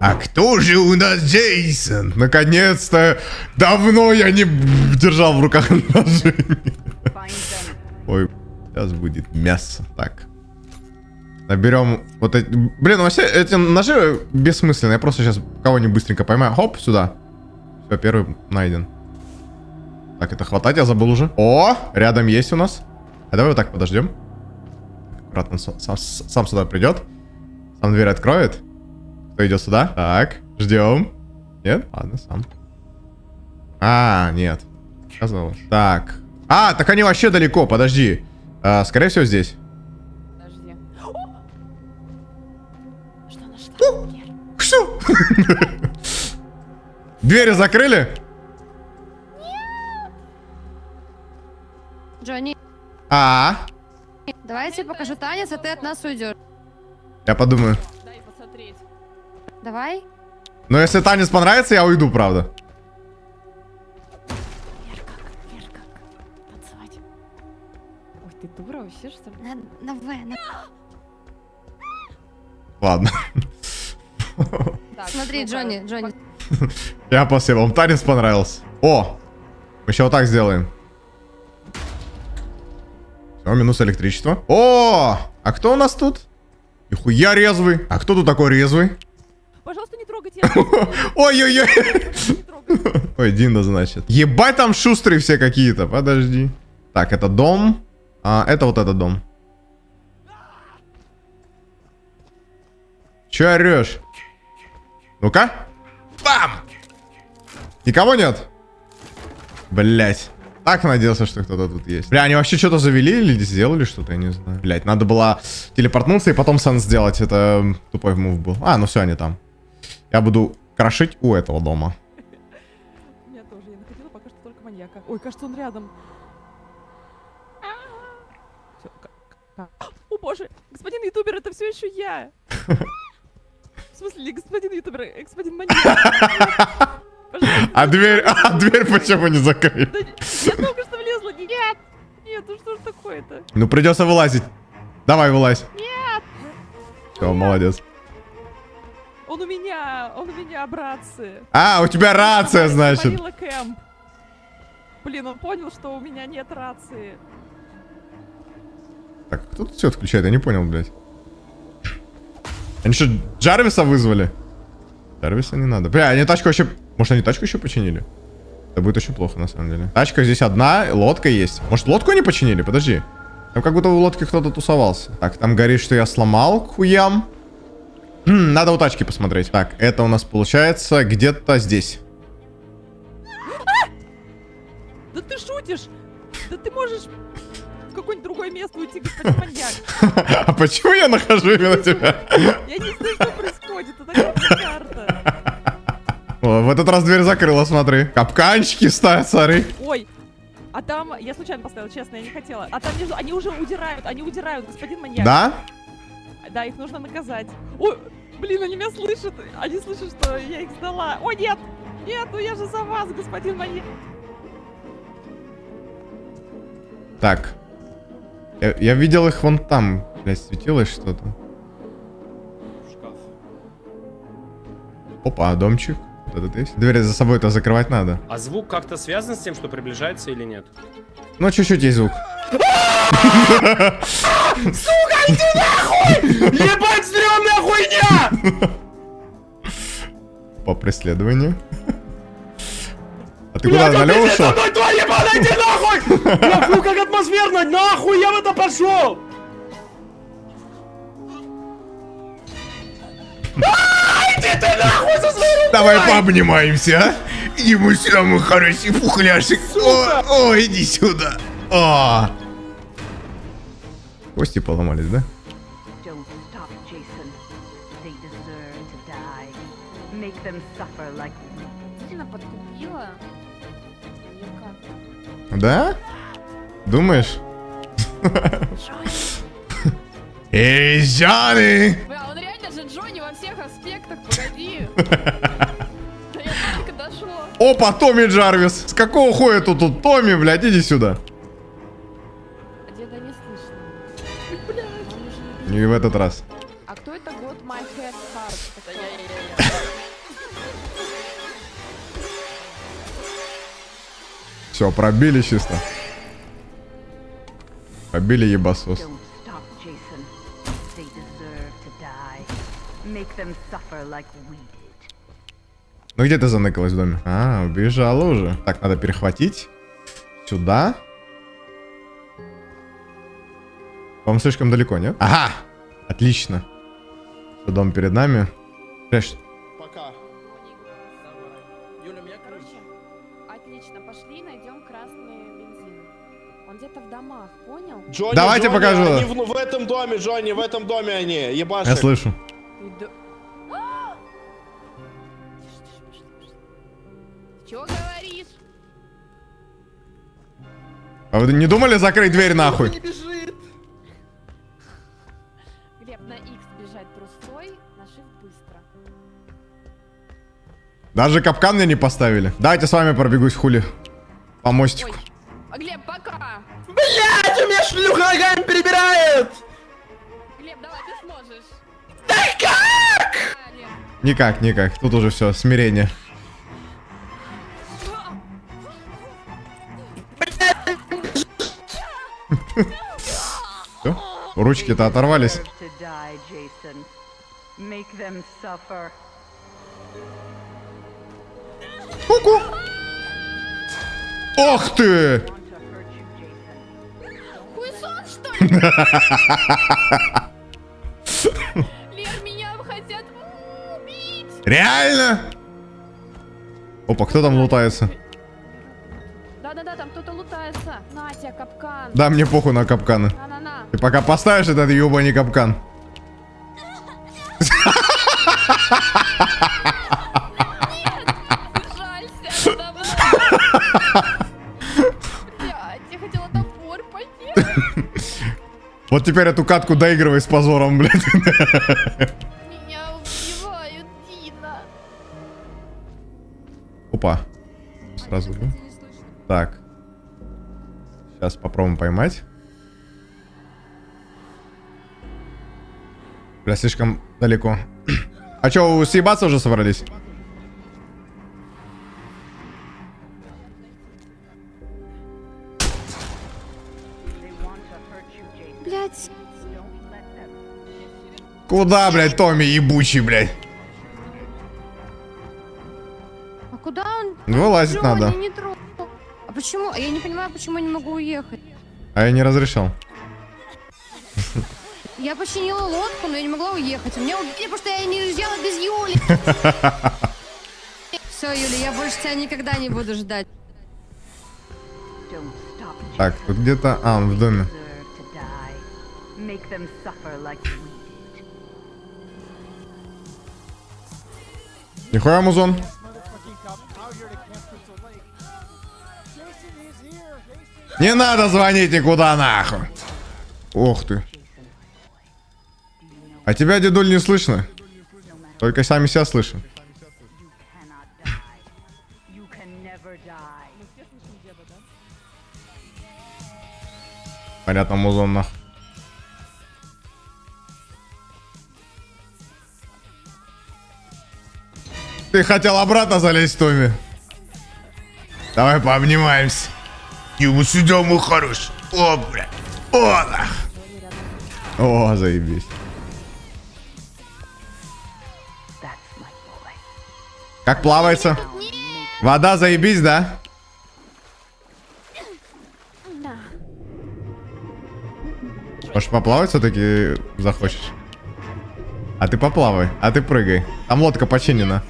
А кто же у нас Джейсон? Наконец-то! Давно я не держал в руках ножи. Ой, сейчас будет мясо. Так. Наберем вот эти... Блин, ну вообще эти ножи бессмысленные. Я просто сейчас кого-нибудь быстренько поймаю. Хоп, сюда. Все, первый найден. Так, это хватать я забыл уже. О, рядом есть у нас. А давай вот так подождем. Аккуратно сам, сам сюда придет. Сам дверь откроет. Кто идет сюда? Так, ждем. Нет? Ладно, сам. А, нет. Казалось. Так. А, так они вообще далеко, подожди. А, скорее всего, здесь. Подожди. Что нашла? Что? Двери закрыли? Джонни, А, давай я тебе покажу танец, а ты от нас уйдешь. я подумаю. Давай. Но если танец понравится, я уйду, правда. Ты дура вообще, что ли? На, на В, на... Ладно. Так, Смотри, Джонни, Джонни. Я спасибо, вам танец понравился. О, мы еще вот так сделаем. Все, минус электричество. О, а кто у нас тут? Нихуя резвый. А кто тут такой резвый? Пожалуйста, не трогайте. Ой-ой-ой. Ой, Динда, значит. Ебать, там шустрые все какие-то. Подожди. Так, это дом. А, это вот этот дом. Че орешь? Ну-ка. Бам! Никого нет? Блять. Так надеялся, что кто-то тут есть. Бля, они вообще что-то завели или сделали что-то, я не знаю. Блять, надо было телепортнуться и потом сан сделать. Это тупой мув был. А, ну все, они там. Я буду крошить у этого дома. Я тоже. Я находила пока что только маньяка. Ой, кажется, он рядом. О боже, господин ютубер, это все еще я. В смысле, не господин ютубер, а господин маньяк. А дверь, а дверь почему не закрыли? не- Я только что влезла. Нет! Нет, ну что ж такое-то? Ну придется вылазить. Давай, вылазь. Нет! Все, молодец. Он у меня, он у меня, братцы. А, у тебя рация, значит. Кэмп. Блин, он понял, что у меня нет рации. Так, кто тут все отключает? Я не понял, блядь. Они что, Джарвиса вызвали? Джарвиса не надо. Бля, они тачку вообще... Может, они тачку еще починили? Это будет очень плохо, на самом деле. Тачка здесь одна, лодка есть. Может, лодку они починили? Подожди. Там как будто в лодке кто-то тусовался. Так, там горит, что я сломал хуям. Хм, надо у тачки посмотреть. Так, это у нас получается где-то здесь. Да ты шутишь? Да ты можешь в какое-нибудь другое место уйти, господин маньяк. А почему я нахожу именно тебя? Я не знаю, что происходит. Это карта. О, в этот раз дверь закрыла, смотри. Капканчики ставят, смотри. Ой, а там, я случайно поставила, честно, я не хотела. А там между, они уже удирают, они удирают, господин маньяк. Да? Да, их нужно наказать. Ой, блин, они меня слышат. Они слышат, что я их сдала. О, нет! Нет, ну я же за вас, господин маньяк. Так. Я, я видел их вон там. Блять, светилось что-то. Шкаф. Опа, домчик. Вот этот есть. Двери за собой-то закрывать надо. А звук как-то связан с тем, что приближается или нет? Ну, чуть-чуть есть звук. Ебать, стрёмная хуйня! По преследованию. А ты куда, налево ушел? мной твоя ебаная, иди нахуй! Бля, фу, как атмосферно, нахуй я в это пошел! А, Иди ты нахуй со своей Давай пообнимаемся, а? Иди мой сюда, мой хороший пухляшек. О, о, иди сюда. О. Сильно подкупила. Маньяка. Да? Думаешь? Эй, Джонни! Бля, он реально же Джонни во всех аспектах, погоди. Да. Опа, Томми Джарвис. С какого хуя тут, тут Томми, блядь, иди сюда. И в этот раз. А кто это год Все, пробили чисто. пробили ебасос. Ну где ты заныкалась в доме? А, убежала уже. Так, надо перехватить. Сюда. Вам слишком далеко, нет? Ага! Отлично. Всё, Дом перед нами. Прячь. Пока. Юля, меня Короче, отлично, пошли, найдем красный бензин. Он где-то в домах, понял? Джонни, Давайте Джонни, покажу. Они в, в этом доме, Джонни, в этом доме они. Ебаши. Я слышу. А! Тише, тише, пошли, пошли. Ты Чего говоришь? А вы не думали закрыть дверь нахуй? Глеб, Даже капкан мне не поставили. Давайте с вами пробегусь хули. По мостику. Ой, а Глеб, пока! Блять, у меня шлюха ногами перебирает! Глеб, давай, ты сможешь. Да как? Никак, никак. Тут уже все, смирение. Всё? Ручки-то оторвались. Ку-ку. Ох ты! Хуйсон, что ли? Лер, меня хотят убить! Реально? Опа, кто там лутается? Да-да-да, там кто-то лутается. На тебе капкан. Да, мне похуй на капканы. На-на-на. Ты пока поставишь этот ебаный капкан. Блядь, я хотела топор поднять. Вот теперь эту катку доигрывай с позором, блядь. Меня убивают, Дина. Опа. Сразу, да? Так. Сейчас попробуем поймать. Бля, слишком далеко. А чё, съебаться уже собрались? Them. Куда, блядь, Томми, ебучий, блядь? А куда он? Вылазить Джонни, надо. не. А почему? А я не понимаю, почему я не могу уехать. А я не разрешал. Я починила лодку, но я не могла уехать. Меня убили, потому что я не уезжала без Юли. Все, Юля, я больше тебя никогда не буду ждать. Так, тут где-то... А, он в доме. Make them suffer like we did. Нихуя, музон. Не надо звонить никуда, нахуй. Ох ты. А тебя, дедуль, не слышно? Только сами себя слышим. Понятно, музон, нахуй. Ты хотел обратно залезть, Томми? Давай пообнимаемся. Ему сюда, мой хороший. О, бля. О, нах. О, заебись. Как плавается? Вода заебись, да? Может поплавать все-таки захочешь? А ты поплавай, а ты прыгай. Там лодка починена.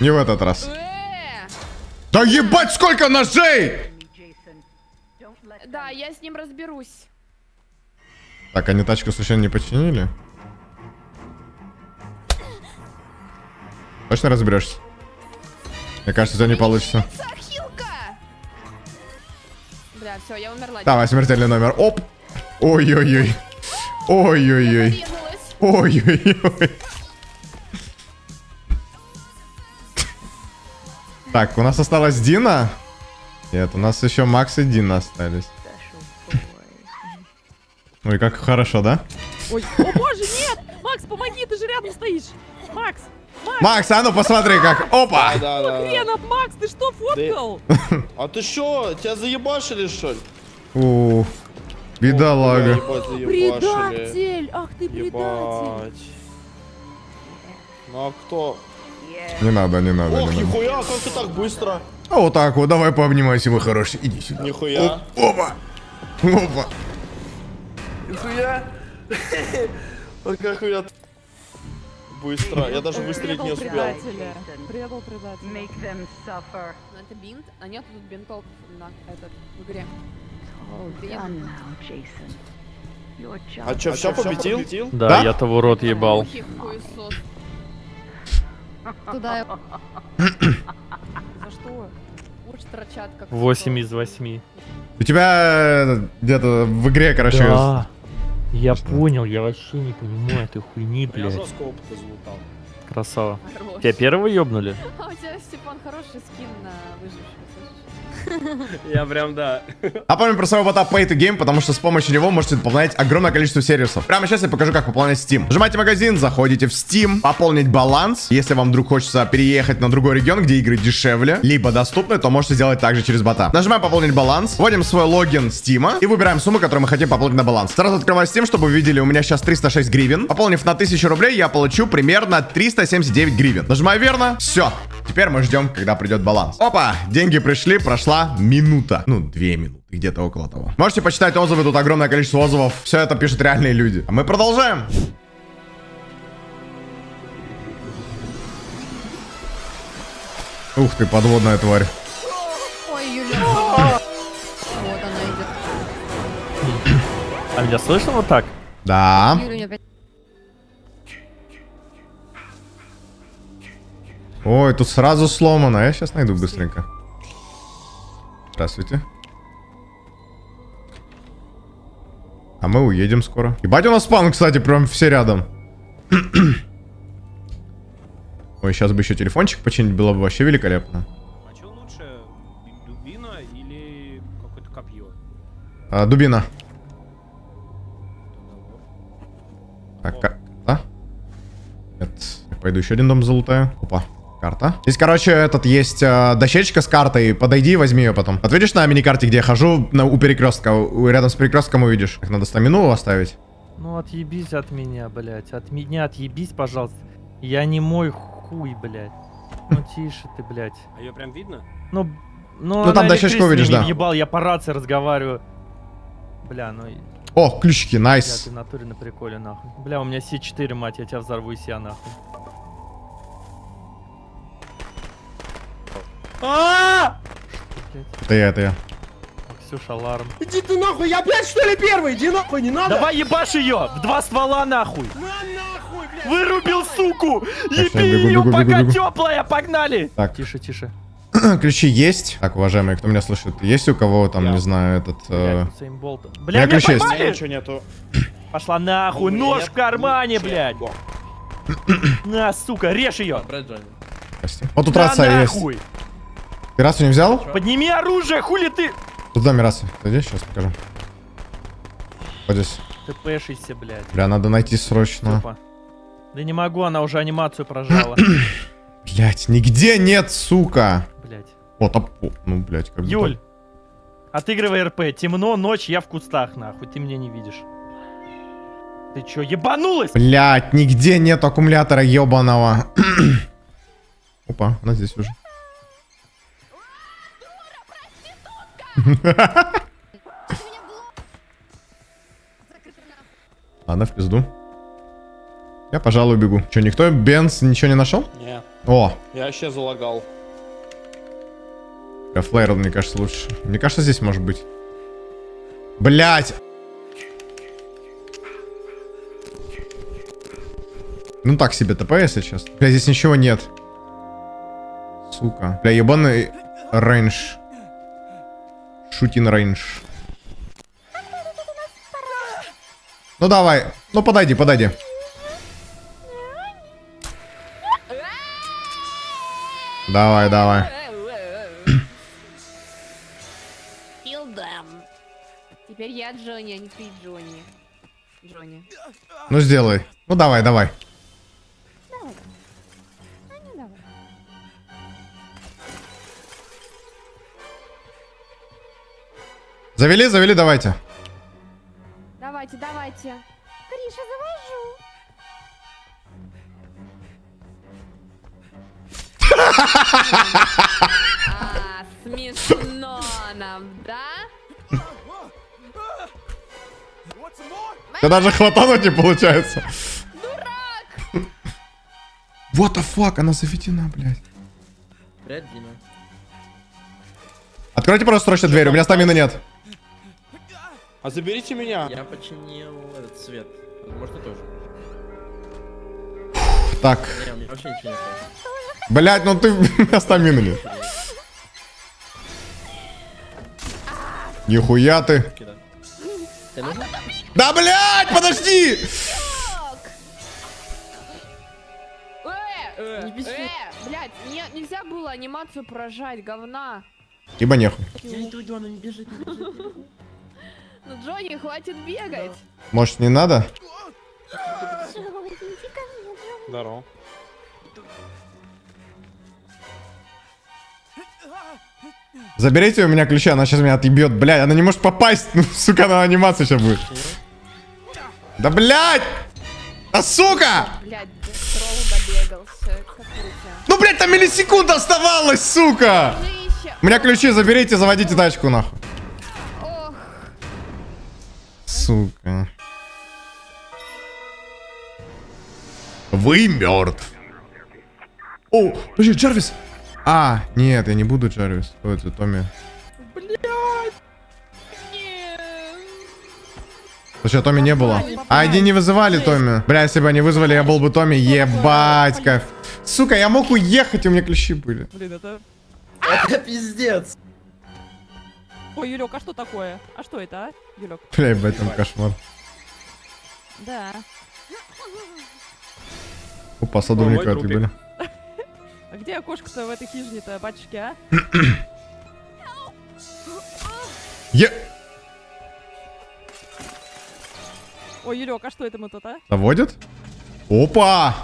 Не в этот раз. Да ебать, сколько ножей! Да, я с ним разберусь. Так, они тачку случайно не починили? Точно разберешься? Мне кажется, тебя не получится. Бля, все, я умерла. Давай, смертельный номер. Оп! Ой-ой-ой. Ой-ой-ой. Ой-ой-ой. Так, у нас осталась Дина. Нет, у нас еще Макс и Дина остались. boy. Ну как хорошо, да? Ой, о боже, нет! Макс, помоги, ты же рядом стоишь! Макс! Макс! Макс, а ну посмотри как. Опа! Да, да, да. Хренов, Макс, ты что фоткал? А ты что, тебя заебашили, что ли? У, Бедолага. Ебать, заебашили. Предатель! Ах ты предатель! Ебать. Ну а кто? Не надо, не надо, Ох, не надо. нихуя, как ты так быстро? А вот так вот, давай пообнимайся, мой хороший. Иди сюда. Нихуя. Опа! Опа! Нихуя. Вот как я быстро. Я даже выстрелить не успел. Предал предателя. Make them suffer. Ну, это бинт, а нет тут бинтов на этот в игре. А чё, все победил? Да, Да? я того рот ебал. Туда я... За что? Уж строчат как 8 из 8. У тебя э, где-то в игре, короче, Да. Я понял, я вообще не понимаю этой хуйни, Я блядь. жестко опыта залутал. Красава. Хорош. Тебя первого ёбнули? А у тебя, Степан, хороший скин на выжившего? Я прям, да. Напомню про своего бота Pay to Game, потому что с помощью него можете пополнять огромное количество сервисов. Прямо сейчас я покажу, как пополнять Steam. Нажимаете магазин, заходите в Steam, пополнить баланс. Если вам вдруг хочется переехать на другой регион, где игры дешевле, либо доступны, то можете сделать также через бота. Нажимаем пополнить баланс, вводим свой логин Steam и выбираем сумму, которую мы хотим пополнить на баланс. Сразу открываю Steam, чтобы вы видели, у меня сейчас 306 гривен. Пополнив на 1000 рублей, я получу примерно 379 гривен. Нажимаю верно, все. Теперь мы ждем, когда придет баланс. Опа, деньги пришли, прошла минута. Ну, две минуты, где-то около того. Можете почитать отзывы, тут огромное количество отзывов. Все это пишут реальные люди. А мы продолжаем. Ух ты, подводная тварь. Ой, Юля. Вот она идет. А меня слышно вот так? Да. Ой, тут сразу сломано. Я сейчас найду быстренько. Здравствуйте. А мы уедем скоро. Ебать, у нас спаун, кстати, прям все рядом. Ой, сейчас бы еще телефончик починить, было бы вообще великолепно. А что лучше, дубина или какое-то копье? А, дубина. Так, да? Нет. Я пойду еще один дом залутаю. Опа. Карта. Здесь, короче, этот есть э, дощечка с картой. Подойди и возьми ее потом. Вот видишь на миникарте, где я хожу на, у перекрестка? У- рядом с перекрестком увидишь. Так, надо стамину оставить. Ну отъебись от меня, блядь. От меня отъебись, пожалуйста. Я не мой хуй, блядь. Ну тише ты, блядь. А ее прям видно? Ну, ну, Ну, там дощечку увидишь, да. въебал, я по рации разговариваю. Бля, ну О, ключики, бля, найс. ты в натуре на приколе, нахуй. Бля, у меня С4, мать, я тебя взорву и себя, нахуй. А! Это я, это я. Ксюша, аларм. Иди ты нахуй, я опять что ли первый? Иди нахуй, не надо. Давай ебашь ее! В два ствола, нахуй! На нахуй, блядь. Вырубил, суку! Еби ее, пока теплая, погнали! Так. Тише, тише. Ключи есть. Так, уважаемые, кто меня слышит? Есть у кого там, Я. не знаю, этот... э, Бля, меня ключ есть. Ничего нету. Пошла нахуй, нож в кармане, ничего. блядь! На, сука, режь ее! Вот тут рация есть. Рацию не взял? Подними оружие, хули ты! Доме рация. Подойди, сейчас покажу. Вот здесь. Ты пэшийся, блядь. Бля, надо найти срочно. Тупо. Да не могу, она уже анимацию прожала. Блять, нигде нет, сука. Блядь. Вот, а, о, ну, блять, как будто- Юль, отыгрывай РП. Темно, ночь, я в кустах, нахуй. Ты меня не видишь. Ты чё, ебанулась? Блять, нигде нет аккумулятора ебаного. Опа, она здесь уже. Ладно, в пизду. Я, пожалуй, бегу. Че, никто Бенс ничего не нашел? Не, О, я вообще залагал. flare, мне кажется, лучше. Мне кажется, здесь может быть. Блять! Ну так себе ТП, если честно. Бля, здесь ничего нет. Сука. Бля, ебаный range. Shooting range. Ну давай. Ну подойди, подойди. Давай, давай. Теперь я Джонни, а не ты Джонни. Джонни. Ну сделай. Ну давай, давай. Завели, завели, давайте. Давайте, давайте. Гриша, завожу. А, смешно нам, да? Да даже хватануть не получается. Дурак! What the fuck, она заведена, блядь. Привет, Дина. Откройте просто срочно дверь, у меня стамина нет. А заберите меня. Я починил этот свет. Можно тоже. Так, Не, у меня вообще ничего нет. блядь, ну ты... Меня. Нихуя ты. Да, блядь, подожди! Э, э, Не беси. э, блядь, не, нельзя было анимацию прожать, говна. Ибо нехуй. Я иду, иду, она не бежит, не бежит. Ну, Джонни, хватит бегать. Может, не надо? Здорово. Заберите у меня ключи, она сейчас меня отъебет, блядь, она не может попасть, ну, сука, на анимация сейчас будет. Да, блядь! А, сука! Блядь, добегался. Ну, блядь, там миллисекунд оставалось, сука! Жище. У меня ключи, заберите, заводите тачку, нахуй. Сука. Вы мертв. О, подожди, Джарвис. А, нет, я не буду Джарвис. Кто это, Томми? Слушай, а Томми не было. А, они не вызывали Томми. Бля, если бы они вызвали, я был бы Томми. Ебать, кайф. Сука, я мог уехать, у меня ключи были. Блин, это... Это пиздец. Ой, Юлек, а что такое? А что это, а? Юлек. Бля, в этом кошмар. Да. Опа, садовника отъебали. А где окошко-то в этой хижине-то, батюшки, а? Е... Ой, Юлек, а что это мы тут, а? Заводит? Опа!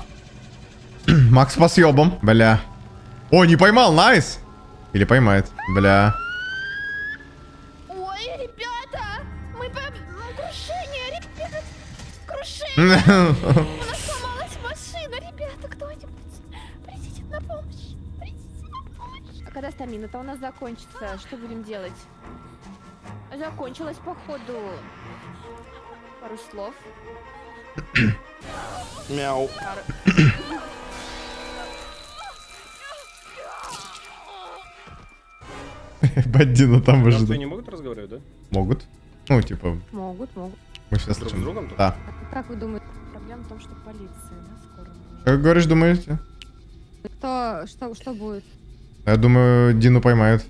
Макс по съебам. Бля. О, не поймал, найс. Или поймает. Бля. сломалась машина, ребята, кто-нибудь, придите на помощь, придите на помощь. А когда стамина-то у нас закончится, что будем делать? Закончилась, походу. Пару слов. Мяу. Баддина там выжидает. не могут разговаривать, да? Могут. Ну, типа, Могут, могут. Мы все Друг с другом? Да. А как вы думаете, Проблема в том, что полиция, да, скоро будет. Как говоришь, думаете? кто, что, что будет? Я думаю, Дину поймают.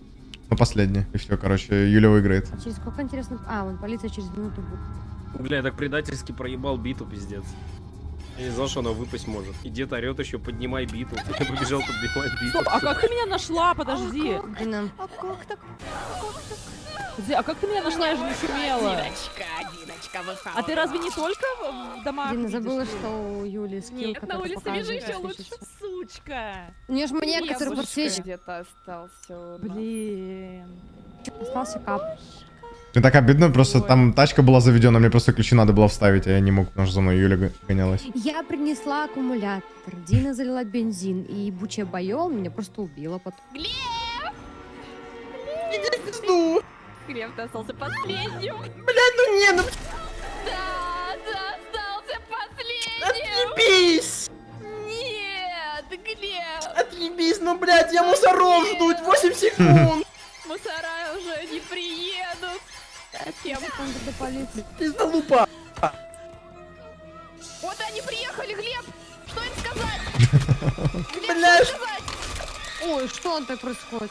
На последний. И все, короче, Юля выиграет. А через сколько, интересно? А, вон полиция через минуту будет. Бля, я так предательски проебал биту, пиздец. Я не знал, что она выпасть может. И дед орет еще, поднимай биту. Я побежал поднимать биту. Стоп, а как ты меня нашла? Подожди. Дина, А как так? Подожди, а как ты меня нашла? Я же не шумела. Диночка, Диночка, А ты разве не только в домах Дина забыла, что у Юли скилл, Нет, на улице вижу еще лучше. сейчас. Сучка. У нее же маньяк, который подсвечивает. где-то остался. Блин. Остался кап. Мне так обидно, просто Ой. там тачка была заведена, мне просто ключи надо было вставить, а я не мог, потому что за мной Юля гонялась. Я принесла аккумулятор, Дина залила бензин, и ебучая байол меня просто убила потом. Глеб, ты остался последним. Блядь, ну не, ну Да, ты остался последним. отъебись! Нет, Глеб. Отъебись, ну блядь, я мусоров ждуть 8 секунд! Мусора уже не приедут. До полиции. Пиздалупа! Вот они приехали, Глеб. Что им сказать? Глеб, Блядь. что сказать? Ой, что он так происходит?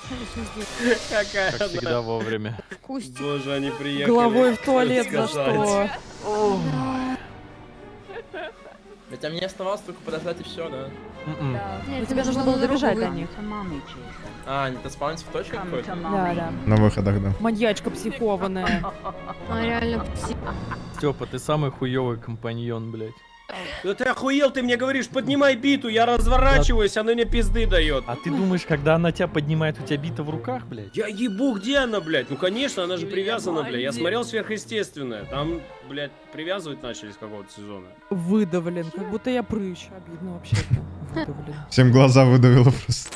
Какая Как всегда вовремя. Кустик. Боже, они приехали. Головой в туалет за что? Ведь а мне оставалось только подождать и все, да? М-м. Ну, тебе нужно было добежать до них. А, они-то спавнятся в точке какой-то? Да, да. На выходах, да. Маньячка психованная. А реально пси- Степа, ты самый хуёвый компаньон, блядь. Да ты охуел, ты мне говоришь, поднимай биту, я разворачиваюсь, она мне пизды дает. А ты думаешь, когда она тебя поднимает, у тебя бита в руках, блядь? Я ебу, где она, блядь? Ну, конечно, она же привязана, блядь. Я смотрел сверхъестественное. Там, блядь, привязывать начали с какого-то сезона. Выдавлен, как будто я прыщ. Обидно вообще. Выдавлен. Всем глаза выдавило просто.